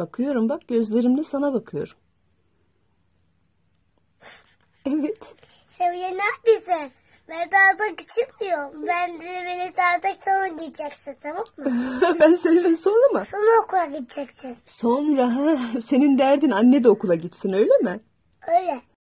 Bakıyorum bak gözlerimle sana bakıyorum. Evet. Seviye ne yapıyorsun? Ben dağda çıkmıyorum. Ben de beni dağda sonra gideceksin tamam mı? ben seninle sonra mı? Sonra okula gideceksin. Sonra ha, senin derdin anne de okula gitsin öyle mi? Öyle.